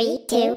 Three, two,